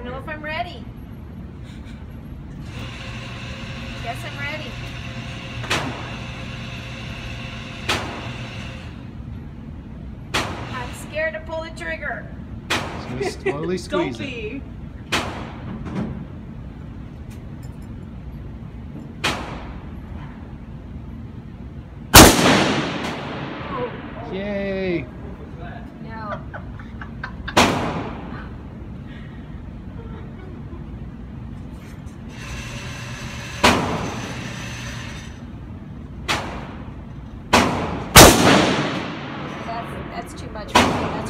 I don't know if I'm ready. Guess I'm ready. I'm scared to pull the trigger. Just slowly Don't squeeze it. Oh, Yay! that's too much for me. That's